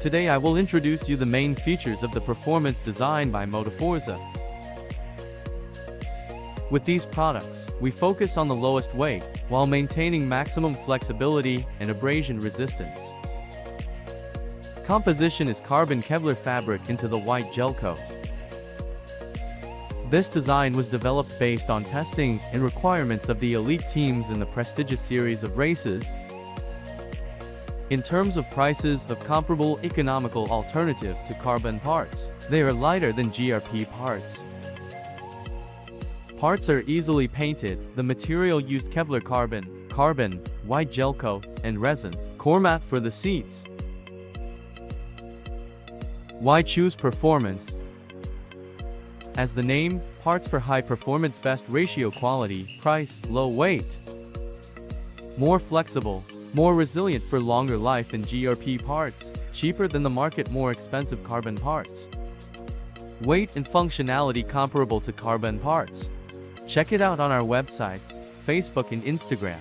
Today I will introduce you the main features of the performance design by Motoforza. With these products, we focus on the lowest weight, while maintaining maximum flexibility and abrasion resistance. Composition is carbon Kevlar fabric into the white gel coat. This design was developed based on testing and requirements of the elite teams in the prestigious series of races. In terms of prices of comparable economical alternative to carbon parts, they are lighter than GRP parts. Parts are easily painted, the material used Kevlar carbon, carbon, white gel coat, and resin. Coremat for the seats. Why choose performance? As the name, parts for high performance best ratio quality, price, low weight. More flexible, more resilient for longer life than GRP parts, cheaper than the market more expensive carbon parts. Weight and functionality comparable to carbon parts. Check it out on our websites, Facebook and Instagram.